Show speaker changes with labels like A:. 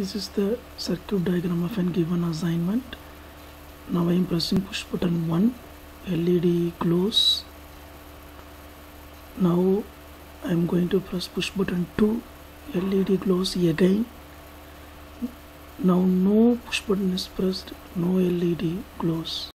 A: this is the circuit diagram of an given assignment. Now I am pressing push button 1 LED glows now I am going to press push button 2 LED glows again. Now no push button is pressed no LED glows